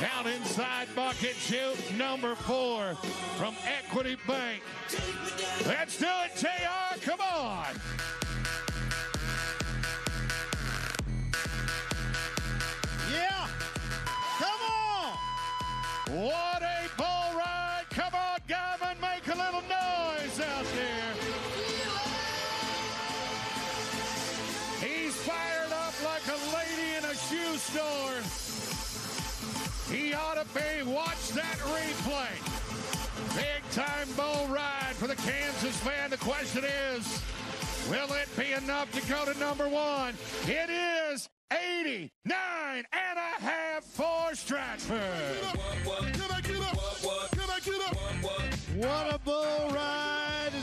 Down inside bucking chute number four from Equity Bank. Let's do it, JR. Come on. Yeah. Come on. What a bull ride. Come on, Gavin. Make a little noise out there. He's fired up like a lady in a shoe store. He ought to be. Watch that replay. Big time bull ride for the Kansas fan. The question is, will it be enough to go to number one? It is 89 and a half for Stratford. Can I get up? Can I get up? What a bull ride.